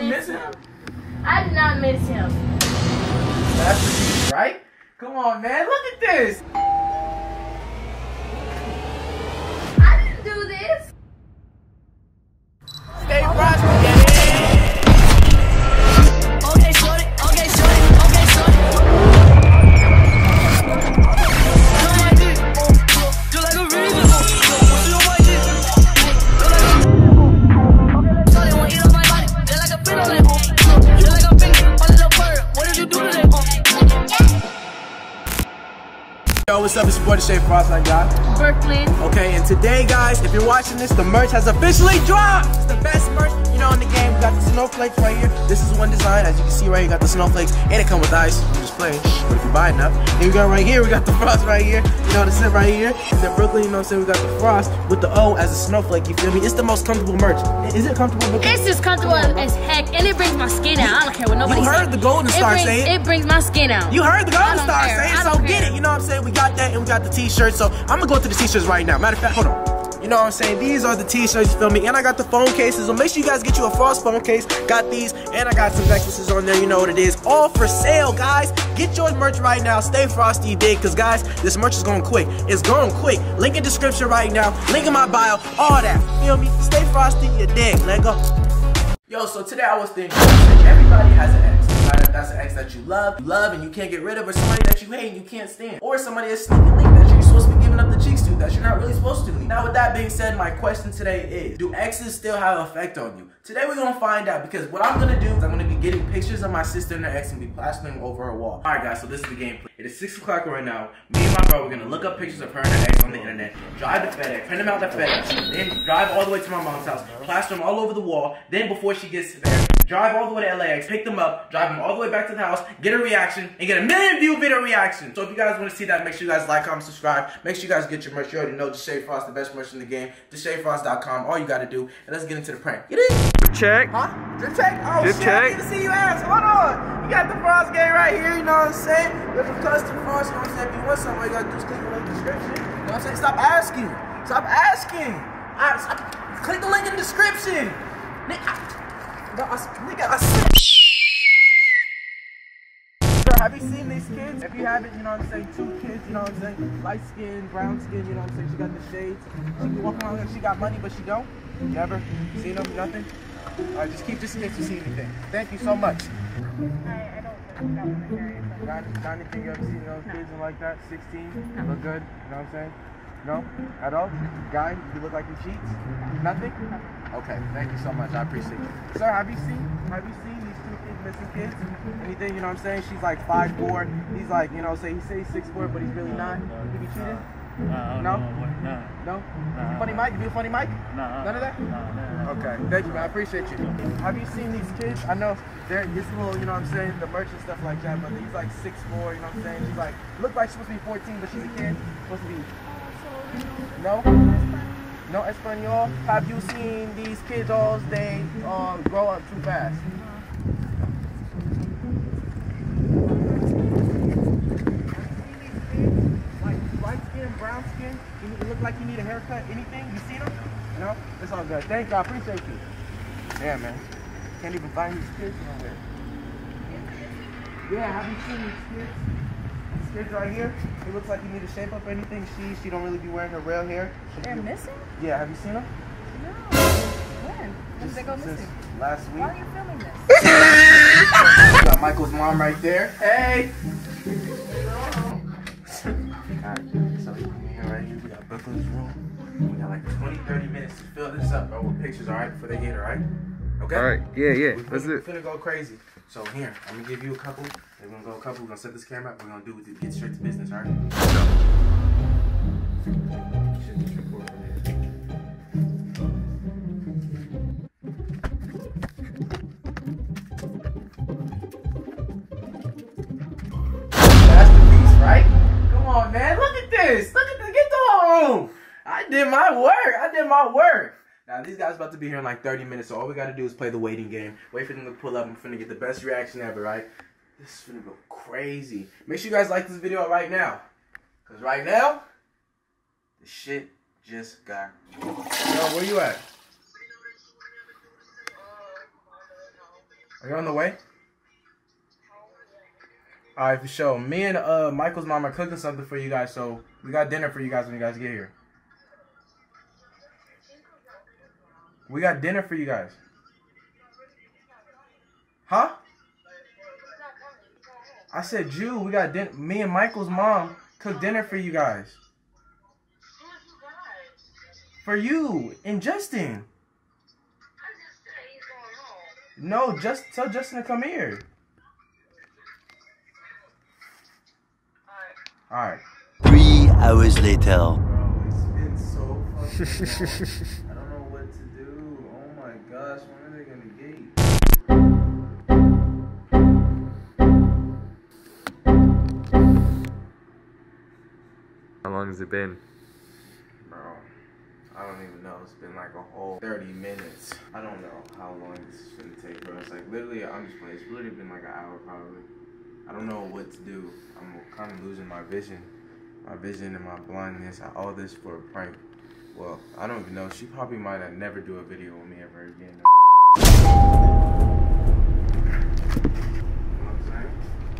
you miss him? I did not miss him. That's right? Come on, man. Look at this. I didn't do this. Stay frosty, what's up? It's your boy, the Shea Frost, I got. Brooklyn. Okay, and today, guys, if you're watching this, the merch has officially dropped. It's the best merch, you know, in the game. We got the snowflakes right here. This is one design, as you can see right here. You got the snowflakes, and it come with ice. You just play, but if you buy enough, then we got right here. We got the frost right here. You know, the sit right here. And then Brooklyn, you know, what I'm saying we got the frost with the O as a snowflake. You feel me? It's the most comfortable merch. Is it comfortable? Brooklyn? It's just comfortable as heck, and it brings my skin out. I don't care what nobody You heard the Golden It Star brings- say it. It brings my skin out. You heard the Golden Star care. say it, so don't get it. You know what I'm saying? We got that and we got the t-shirts. So I'm gonna go to the t-shirts right now. Matter of fact, hold on. You know what I'm saying? These are the t-shirts, you feel me? And I got the phone cases. So make sure you guys get you a Frost phone case. Got these, and I got some necklaces on there. You know what it is. All for sale, guys. Get your merch right now. Stay frosty, dig? Cause guys, this merch is going quick. It's going quick. Link in description right now. Link in my bio. All that. Feel me? Stay frosty, you dig? Let go. Yo, so today I was thinking, everybody has an ex. That's an ex that you love, you love and you can't get rid of, or somebody that you hate and you can't stand. Or somebody that's sneaking link that you're supposed to be giving up the cheeks that being said, my question today is, do exes still have an effect on you? Today we're gonna find out because what I'm gonna do is I'm gonna be getting pictures of my sister and her ex and be plastering them over her wall. Alright guys, so this is the gameplay. It is 6 o'clock right now. Me and my girl, we're gonna look up pictures of her and her ex on the internet, drive to FedEx, print them out to FedEx, then drive all the way to my mom's house, plaster them all over the wall, then before she gets there, drive all the way to LAX, pick them up, drive them all the way back to the house, get a reaction, and get a million view video reaction. So if you guys want to see that, make sure you guys like, comment, subscribe. Make sure you guys get your merch. You already know Deshae Frost, the best merch in the game. DeshaeFrost.com. All you gotta do. And let's get into the prank. Get in. Check. Huh? Drip check? Oh Drip shit, check. I need to see you ass. Hold on. You got the Frost game right here, you know what I'm saying? There's a custom Frost, you know what I'm saying? If you want something, all you gotta do is click the link in the description. You know what I'm saying? Stop asking. Stop asking. I, stop. Click the link in the description. I, no, I, nigga, I said. Have you seen these kids? If you haven't, you know what I'm saying, two kids, you know what I'm saying, light skin, brown skin, you know what I'm saying, she got the shades. She be walking around here, she got money, but she don't. You ever seen them? Nothing? Alright, just keep this in case you see anything. Thank you so much. I, I don't area. Not, not anything you ever seen those kids and like that? 16? Look good? You know what I'm saying? No? At all? Guy, you look like he cheats? Nothing? Okay, thank you so much. I appreciate it. Sir, have you seen have you seen these two kids missing kids? Anything, you know what I'm saying? She's like 5'4. He's like, you know, say he says 6'4, but he's really not. He be cheating? No? No? No. Funny Mike? You be a funny Mike? No. None of that? Okay, thank you, man. I appreciate you. Have you seen these kids? I know they're this little, you know what I'm saying, the merch and stuff like that, but he's like 6'4, you know what I'm saying? She's like, look like she's supposed to be 14, but she's a kid. Supposed to be. No? No Espanol? Have you seen these kids all day um, grow up too fast? Like light skin, brown skin, you look like you need a haircut, anything? You seen them? No? It's all good. Thank you, I appreciate you. Yeah, man. Can't even find these kids nowhere. Yeah, have you seen these kids? These right here? It looks like you need to shape up anything. She she don't really be wearing her real hair. They're missing? Yeah, have you seen them? No. When? When did they go missing? last week. Why are you filming this? Got Michael's mom right there. Hey! Alright, so we here right here. We got Brooklyn's room. We got like 20, 30 minutes to fill this up, bro, with pictures, alright? Before they get it, alright? Okay? All right. Yeah, yeah. We Let's do finna, it. finna go crazy. So here, I'm gonna give you a couple. We're gonna go a couple. We're gonna set this camera up. We're gonna do it. Get straight to business, from there. Masterpiece, right? Come on, man. Look at this. Look at this. Get the whole room. I did my work. I did my work. Now these guys about to be here in like 30 minutes, so all we gotta do is play the waiting game. Wait for them to pull up. I'm finna get the best reaction ever, right? This is finna go crazy. Make sure you guys like this video right now. Cause right now, the shit just got. Yo, where you at? Are you on the way? All right, for sure. Me and uh Michael's mom are cooking something for you guys, so we got dinner for you guys when you guys get here. We got dinner for you guys. Huh? I said, Jew, we got din- me and Michael's mom cooked dinner for you guys. For you and Justin. No, just tell Justin to come here. Alright. Three hours later. Bro, How long has it been? Bro, I don't even know. It's been like a whole 30 minutes. I don't know how long this is gonna take, bro. It's like literally, I'm just playing. It's literally been like an hour probably. I don't know what to do. I'm kind of losing my vision. My vision and my blindness. All this for a prank. Well, I don't even know. She probably might have never do a video with me ever again. You I'm?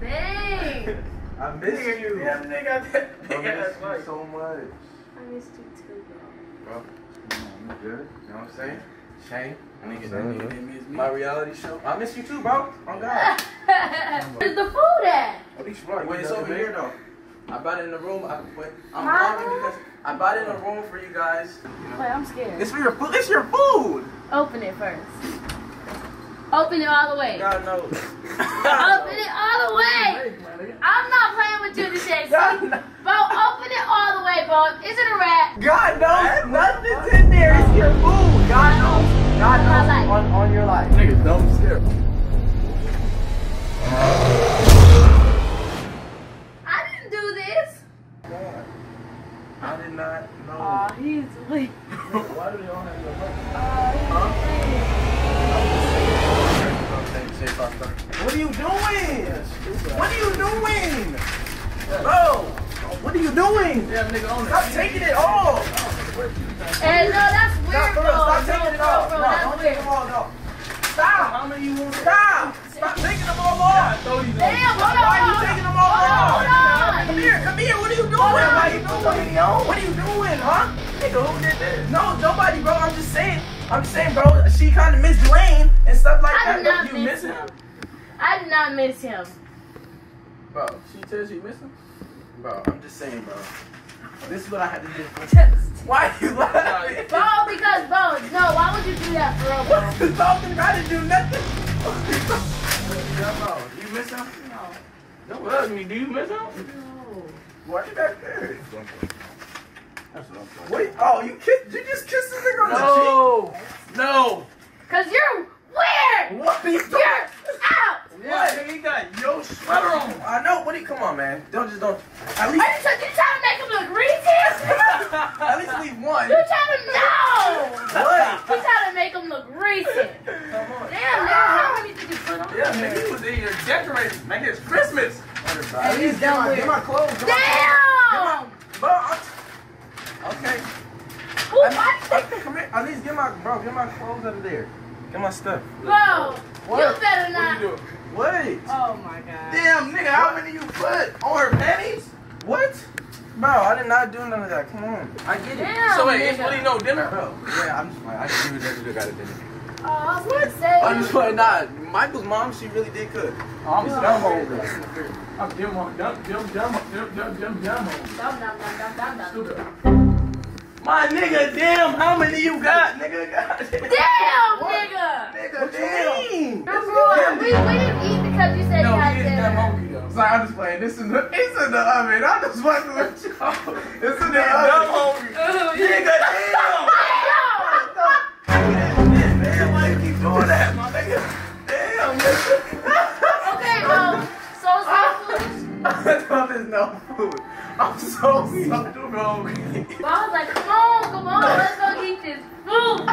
Dang. I miss you. Damn nigga, that I miss you like. so much. I missed you too, bro. Bro, you good? You know what I'm saying? Shane, Nigga, nigga, that nigga miss me. my reality show. I miss you too, bro. Oh God. Where's the food at? What these vlogs? Wait, it's over here though. I bought it in the room. I, wait, I'm Mama? vlogging because I bought it in a room for you guys. Wait, I'm scared. It's for your food. It's your food. Open it first. Open it all the way. God knows. Open it all the way. I'm not playing with you today. God, Bro, open it all the way, bro. Is it a rat? God knows nothing's in there. It's your food. God knows. God My knows life. on, on your life. Nigga dumb scared. I didn't do this. I did not know. Aw, he's weak. Why do they all have what are doing? Nigga on Stop taking it off. Hey, no, that's weird, for bro. real, stop No, taking it bro, off. bro, No, that's don't take them all off. Stop. How many you want? Stop. Stop taking them all off. Damn, hold on, Why are you taking them all off? Come here, come here. What are you doing? Hold. What are you doing? Yo, what are you doing, huh? Nigga, who did this? No, nobody, bro. I'm just saying. I'm just saying, bro. She kind of missed Lane and stuff like I that. did not you miss missing him. I did not miss him. Bro, She tells you missing? Bro, I'm just saying, bro. This is what I had to do. Why are you laughing? Bro, because, bro, no, why would you do that for real, bro? What is the talking about to do nothing? bro, you miss him? No. Don't hug me. Do you miss him? No. Why you back there? That's what I'm saying. Wait, oh, you kissed, you just kissed this nigga on No. No. Cause you're weird. What are you You're doing? out. Yeah, nigga, he got your sweater on. I know, what do you, come on, man. Don't just, don't, at Are least, you, try- you trying to make him look greasy? at least leave one. you trying to no. What? You trying to make him look greasy? Come on. Damn, nigga, how many did you put on? Yeah, nigga, he was in here decorating. Like it's At least get my, my clothes. My Damn. clothes. Bro, okay. Who At watched least, come here. At least get my, bro, get my clothes out of there. Get my stuff. Bro, What? you better What not. you? Wait. Oh my god. Damn, nigga, how many you put on her panties? What? Bro, I did not do none of that. Come on. I get it. Damn, so wait, it's really no dinner? Bro, yeah, I'm just like, I just do that to got a dinner. Oh, I was gonna say. I'm just playing. Nah, Michael's mom, she really did cook. I'm dumb dumb hungry. hungry. I'm dim, dim, dim, dim, dim, dim, dim, dim. hungry. Dum dum dum dum dum dum. Stupid. My nigga, damn, how many you got, nigga? God damn. Damn, nigga. Nigga, What damn. you mean? Number one, we, we didn't eat because you said No, you had he is damn dinner. hungry though. Sorry, I'm just playing. This is the, it's in the oven. I'm just fucking with you. It's in the Damn oven. Seafood. I thought there's no food. I'm so sorry. I'm hungry. But I was like, come on, come on, let's go eat this food.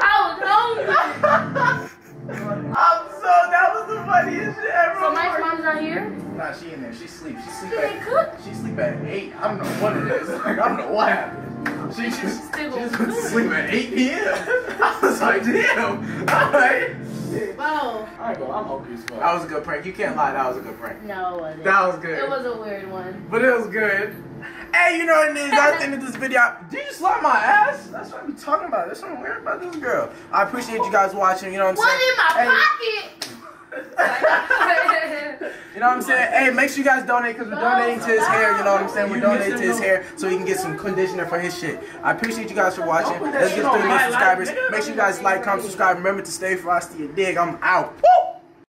I was hungry. I'm so, that was the funniest shit ever. So Mike's mom's not here? Nah, she in there. She sleep. She sleep Did they at. cook? She sleep at eight. I don't know what it is. Like I don't know what happened. She just, she just went to sleep at eight p.m. I was like, damn. All right. Bro, bro. I'm okay as fuck. That was a good prank. You can't lie. That was a good prank. No, it wasn't. That was good. It was a weird one. But it was good. Hey, you know what it is? That's the end of this video. Did you slap my ass? That's what I'm talking about. There's something weird about this girl. I appreciate you guys watching. You know what I'm One saying? in my Hey, pocket. You know what I'm saying? Hey, make sure you guys donate because we're donating to his hair. You know what I'm saying? We're donating to his hair so he can get some conditioner for his shit. I appreciate you guys for watching. Don't put that Let's get to on the my new subscribers. Make sure you guys like, comment, subscribe. Remember to stay frosty. You dig? I'm out. Woo!